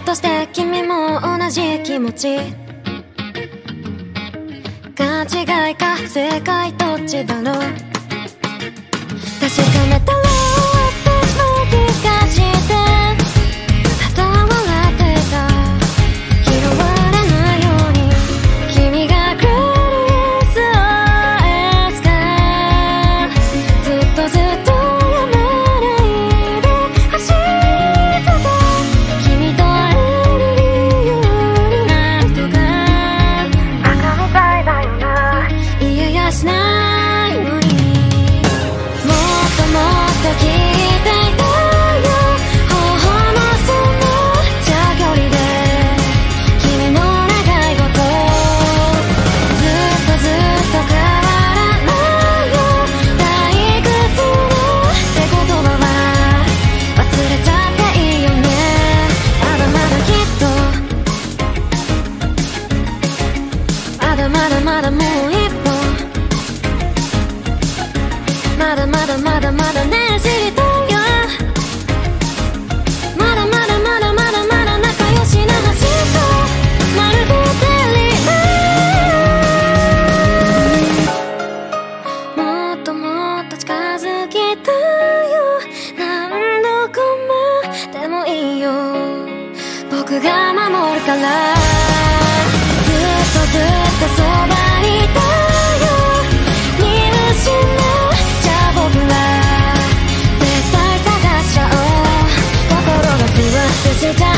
っとして君も同じ気持ち勘違いか正解どっちだろう？確かめだもう一歩。まだまだまだまだね知りたいよ。まだまだまだまだまだ仲良しな橋とまるでデリーもっともっと近づきたいよ。何度こまでもいいよ。僕が守るから。ずっとずっとそう